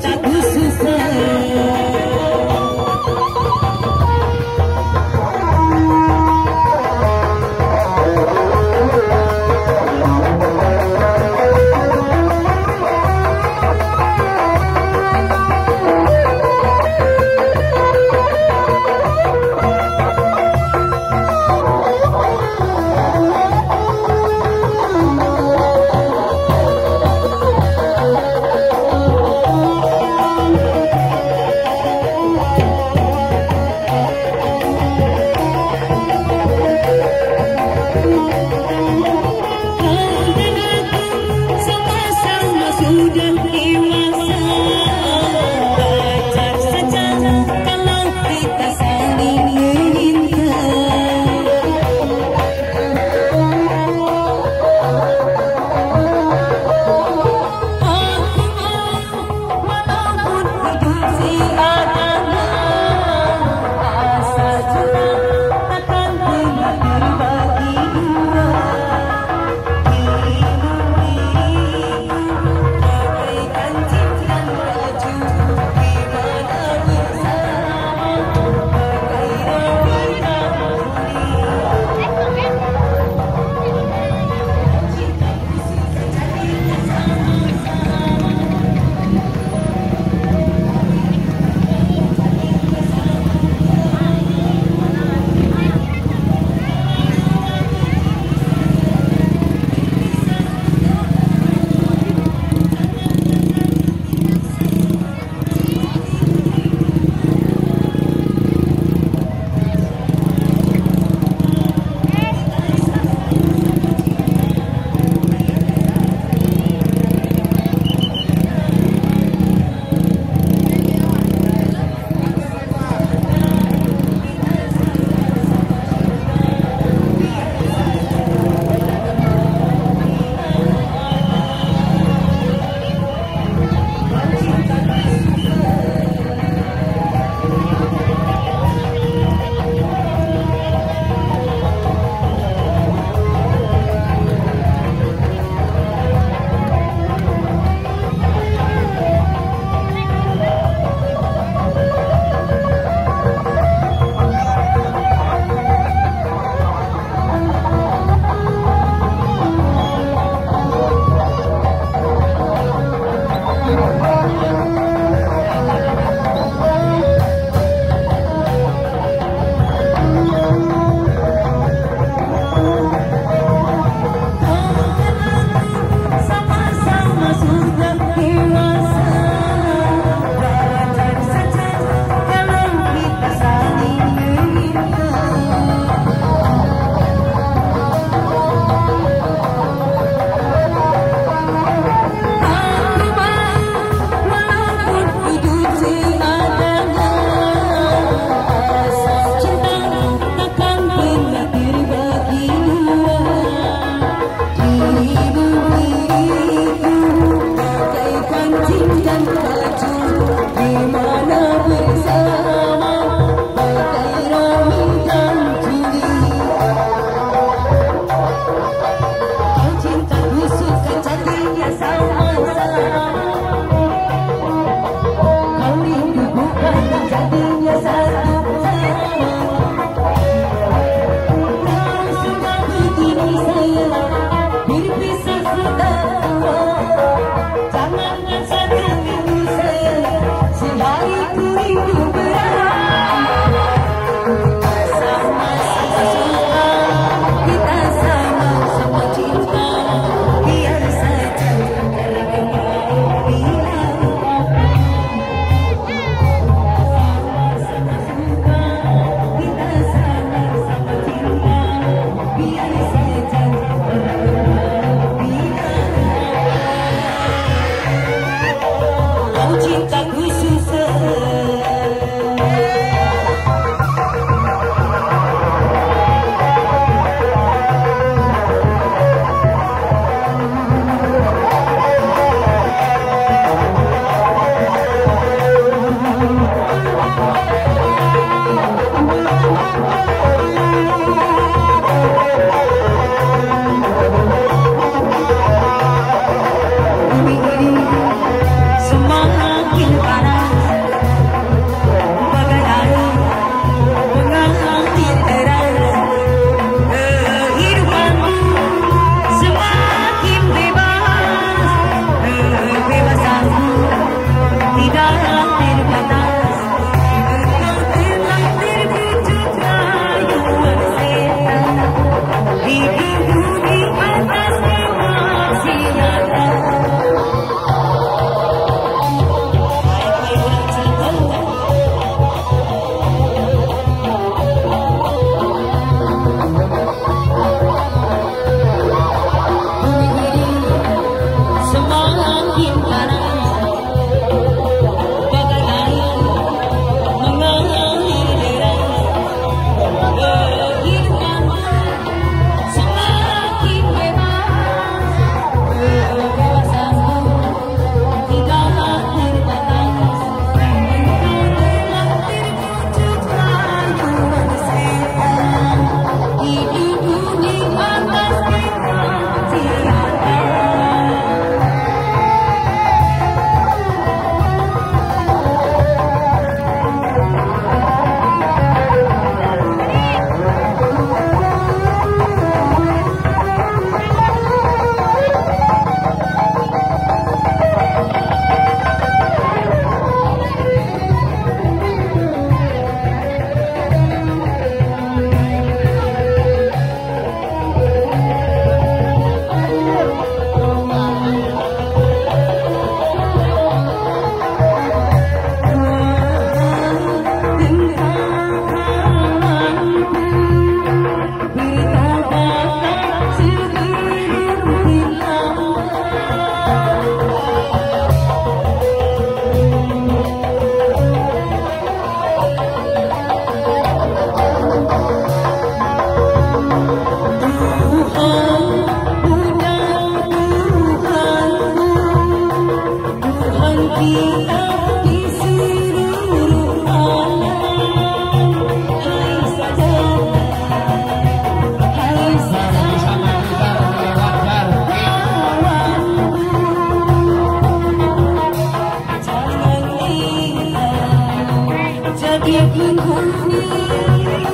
Don't you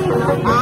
Neraka